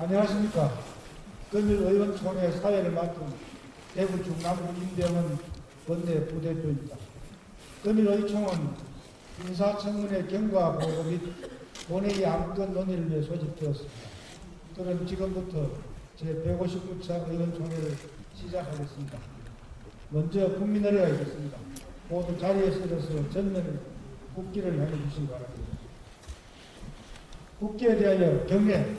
안녕하십니까. 금일 의원총회 사회를 맡은 대구 중남구 임병헌 원내 부대표입니다. 금일 의총은 인사청문회 경과 보고 및 본회의 안건 논의를 위해 소집되었습니다. 그럼 지금부터 제159차 의원총회를 시작하겠습니다. 먼저 국민의례가 있겠습니다. 모두 자리에 서서 전면에 국기를 향해 주시기 바랍니다. 국기에 대하여 경례.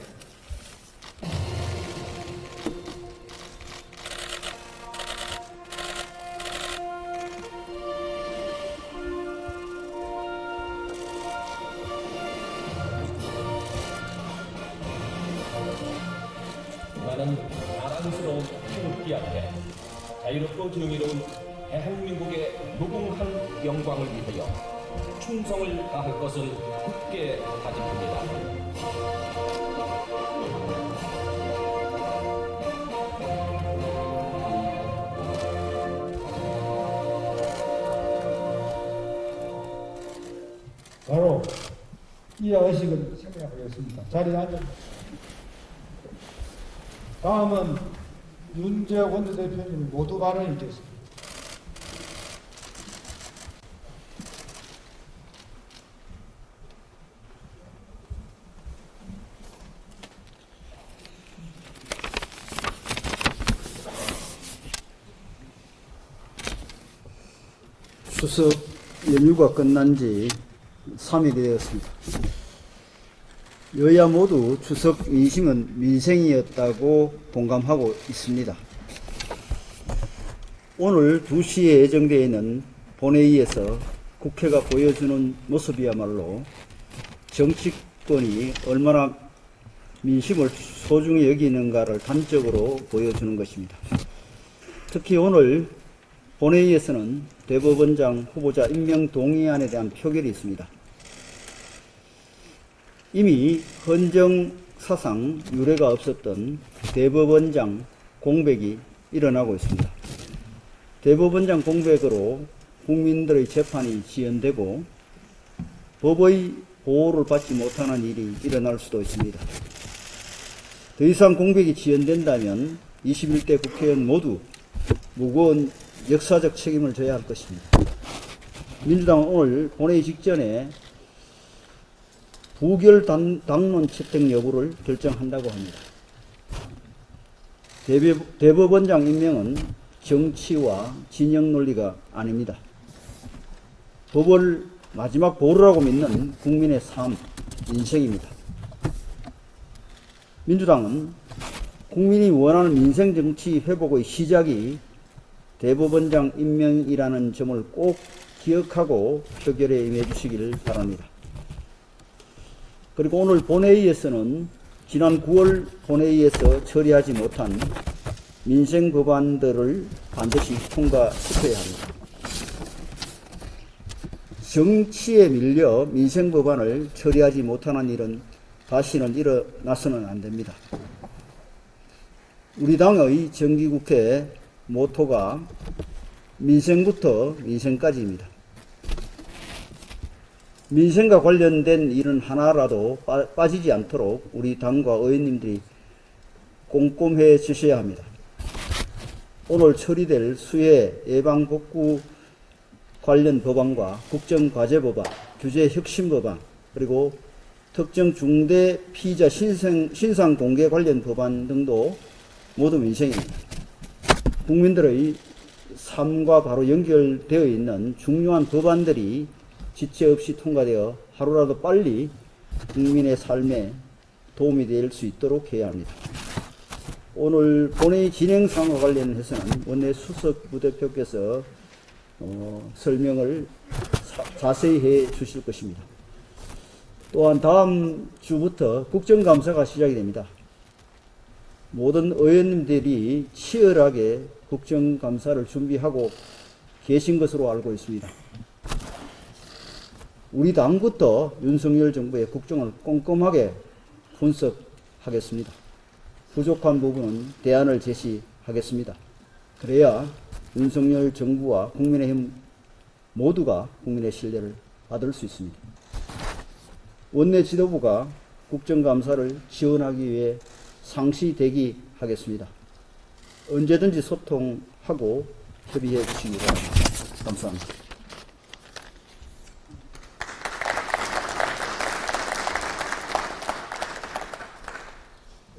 자유롭고 정의로운 대한민국의 무궁한 영광을 위하여 충성을 다할 것을 굳게 다짐합니다. 바로 이 의식을 생각하겠습니다. 자리에 앉아. 다음은 윤재혁 원내대표님 모두 발언이 있겠습니다. 추석 연휴가 끝난 지 3일이 되었습니다. 여야 모두 추석 민심은 민생이었다고 동감하고 있습니다. 오늘 2시에 예정되어 있는 본회의에서 국회가 보여주는 모습이야말로 정치권이 얼마나 민심을 소중히 여기는가를 단적으로 보여주는 것입니다. 특히 오늘 본회의에서는 대법원장 후보자 임명 동의안에 대한 표결이 있습니다. 이미 헌정 사상 유례가 없었던 대법원장 공백이 일어나고 있습니다. 대법원장 공백으로 국민들의 재판이 지연되고 법의 보호를 받지 못하는 일이 일어날 수도 있습니다. 더 이상 공백이 지연된다면 21대 국회의원 모두 무거운 역사적 책임을 져야 할 것입니다. 민주당은 오늘 본회의 직전에 부결 당, 당론 채택 여부를 결정한다고 합니다. 대법, 대법 원장 임명은 정치와 진영 논리가 아닙니다. 법을 마지막 보루라고 믿는 국민의 삶, 인생입니다. 민주당은 국민이 원하는 민생 정치 회복의 시작이 대법원장 임명이라는 점을 꼭 기억하고 표결에 임해 주시기를 바랍니다. 그리고 오늘 본회의에서는 지난 9월 본회의에서 처리하지 못한 민생 법안들을 반드시 통과시켜야 합니다. 정치에 밀려 민생 법안을 처리하지 못하는 일은 다시는 일어나서는 안 됩니다. 우리 당의 정기국회 모토가 민생부터 민생까지입니다. 민생과 관련된 일은 하나라도 빠, 빠지지 않도록 우리 당과 의원님들이 꼼꼼해 주셔야 합니다. 오늘 처리될 수해 예방복구 관련 법안과 국정과제법안, 규제혁신법안, 그리고 특정 중대 피의자 신상, 신상 공개 관련 법안 등도 모두 민생입니다. 국민들의 삶과 바로 연결되어 있는 중요한 법안들이 지체 없이 통과되어 하루라도 빨리 국민의 삶에 도움이 될 수 있도록 해야 합니다. 오늘 본회의 진행 상황과 관련해서는 원내 수석 부대표께서 어, 설명을 사, 자세히 해 주실 것입니다. 또한 다음 주부터 국정감사가 시작이 됩니다. 모든 의원님들이 치열하게 국정감사를 준비하고 계신 것으로 알고 있습니다. 우리 당부터 윤석열 정부의 국정을 꼼꼼하게 분석하겠습니다. 부족한 부분은 대안을 제시하겠습니다. 그래야 윤석열 정부와 국민의힘 모두가 국민의 신뢰를 받을 수 있습니다. 원내 지도부가 국정감사를 지원하기 위해 상시 대기하겠습니다. 언제든지 소통하고 협의해 주시기 바랍니다. 감사합니다.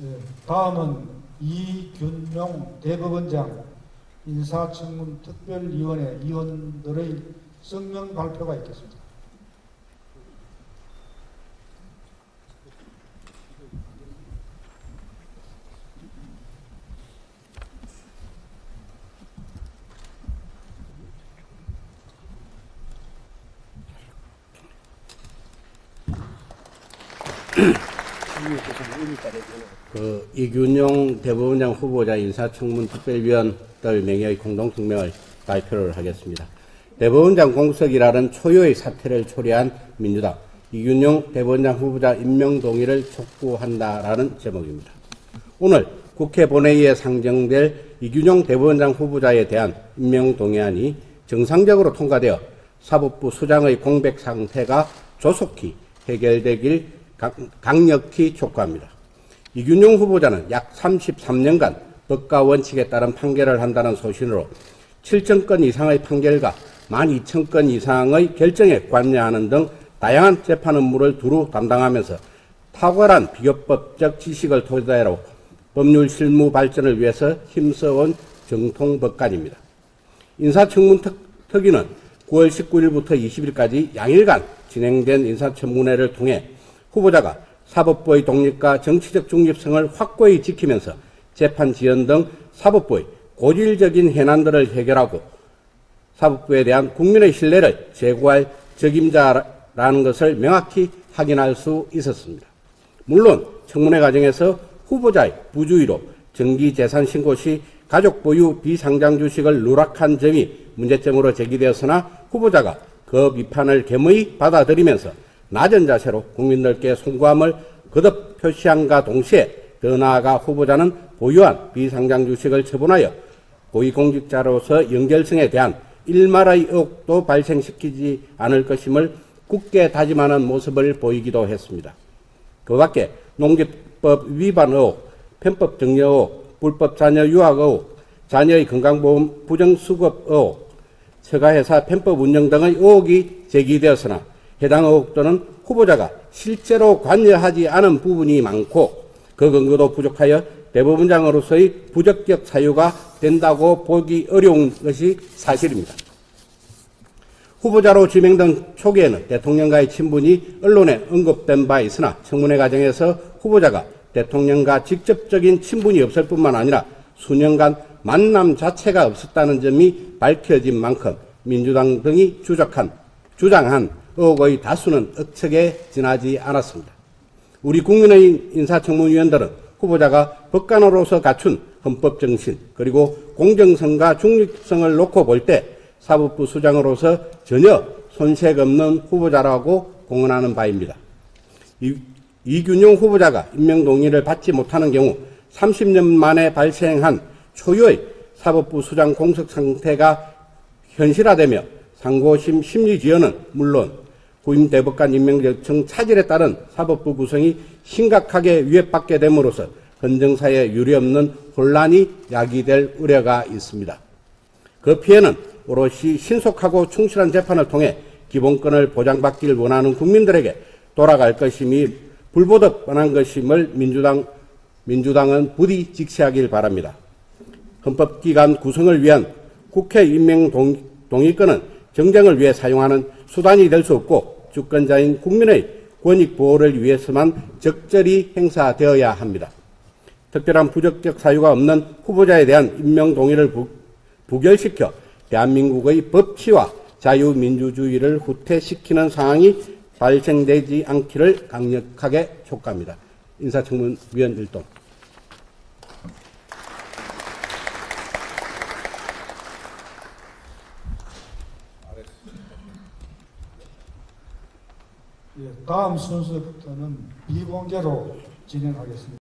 예, 다음은 이균용 대법원장 인사청문 특별위원회 위원들의 성명 발표가 있겠습니다. 그 이균용 대법원장 후보자 인사청문 특별위원들 명예의 공동성명을 발표를 하겠습니다. 대법원장 공석이라는 초유의 사태를 초래한 민주당 이균용 대법원장 후보자 임명 동의를 촉구한다라는 제목입니다. 오늘 국회 본회의에 상정될 이균용 대법원장 후보자에 대한 임명 동의안이 정상적으로 통과되어 사법부 수장의 공백 상태가 조속히 해결되길 강- 강력히 촉구합니다. 이균용 후보자는 약 33년간 법과 원칙에 따른 판결을 한다는 소신으로 7천 건 이상의 판결과 12,000 건 이상의 결정에 관여하는 등 다양한 재판 업무를 두루 담당하면서 탁월한 비교법적 지식을 토대로 법률 실무 발전을 위해서 힘써온 정통 법관입니다. 인사청문 특, 특위는 9월 19일부터 20일까지 양일간 진행된 인사청문회를 통해 후보자가 사법부의 독립과 정치적 중립성을 확고히 지키면서 재판 지연 등 사법부의 고질적인 해난들을 해결하고 사법부에 대한 국민의 신뢰를 제고할 적임자라는 것을 명확히 확인할 수 있었습니다. 물론 청문회 과정에서 후보자의 부주의로 정기재산 신고 시 가족 보유 비상장 주식을 누락한 점이 문제점으로 제기되었으나 후보자가 그 비판을 겸허히 받아들이면서 낮은 자세로 국민들께 송구함을 거듭 표시함과 동시에 더 나아가 후보자는 보유한 비상장 주식을 처분하여 고위공직자로서 연결성에 대한 일말의 의혹도 발생시키지 않을 것임을 굳게 다짐하는 모습을 보이기도 했습니다. 그 밖에 농기법 위반 의혹, 편법 정려 의혹, 불법 자녀 유학 의혹, 자녀의 건강보험 부정수급 의혹, 처가회사 편법 운영 등의 의혹이 제기되었으나 해당 의혹들은 후보자가 실제로 관여하지 않은 부분이 많고 그 근거도 부족하여 대법원장으로서의 부적격 사유가 된다고 보기 어려운 것이 사실입니다. 후보자로 지명된 초기에는 대통령과의 친분이 언론에 언급된 바 있으나 청문회 과정에서 후보자가 대통령과 직접적인 친분이 없을 뿐만 아니라 수년간 만남 자체가 없었다는 점이 밝혀진 만큼 민주당 등이 주적한, 주장한 의혹의 다수는 억측에 지나지 않았습니다. 우리 국민의 인사청문위원들은 후보자가 법관으로서 갖춘 헌법 정신 그리고 공정성과 중립성을 놓고 볼 때 사법부 수장으로서 전혀 손색 없는 후보자라고 공언하는 바입니다. 이, 이균용 후보자가 임명 동의를 받지 못하는 경우 30년 만에 발생한 초유의 사법부 수장 공석 상태가 현실화되며 상고심 심리 지연은 물론 후임 대법관 임명 절청 차질에 따른 사법부 구성이 심각하게 위협받게 됨으로써 헌정사에 유례없는 혼란이 야기될 우려가 있습니다. 그 피해는 오롯이 신속하고 충실한 재판을 통해 기본권을 보장받기를 원하는 국민들에게 돌아갈 것임이 불보듯 뻔한 것임을 민주당, 민주당은 부디 직시하길 바랍니다. 헌법기관 구성을 위한 국회 임명 동, 동의권은 정쟁을 위해 사용하는 수단이 될 수 없고 주권자인 국민의 권익 보호를 위해서만 적절히 행사되어야 합니다. 특별한 부적격 사유가 없는 후보자에 대한 임명 동의를 부, 부결시켜 대한민국의 법치와 자유민주주의를 후퇴시키는 상황이 발생되지 않기를 강력하게 촉구합니다. 인사청문위원 일동. 다음 순서부터는 비공개로 진행하겠습니다.